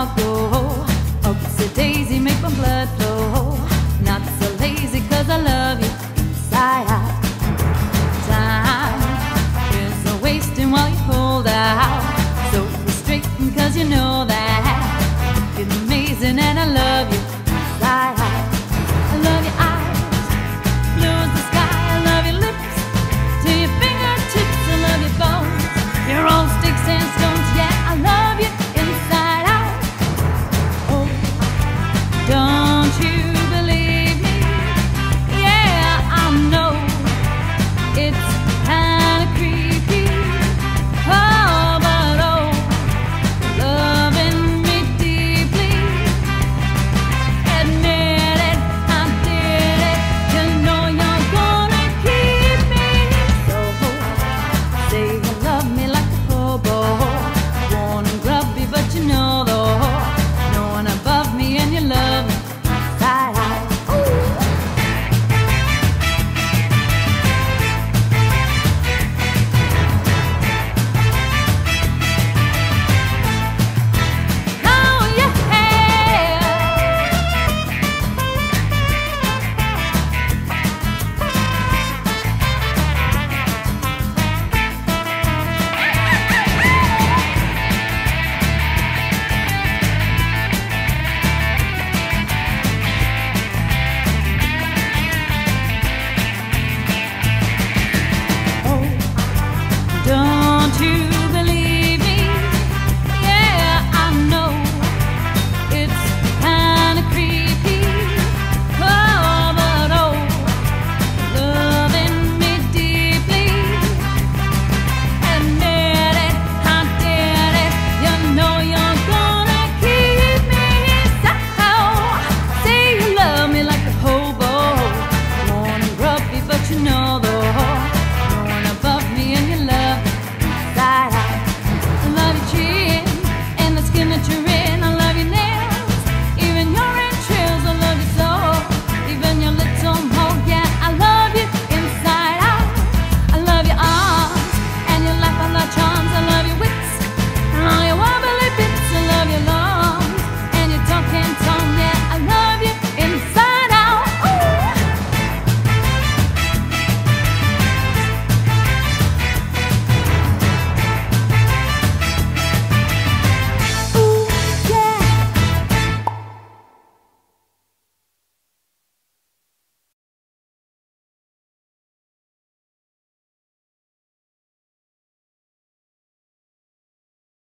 I'll go. Oopsie daisy, make my blood flow. Not so lazy, cause I love you inside out. Time is a wasting while you hold out. So frustrating, cause you know.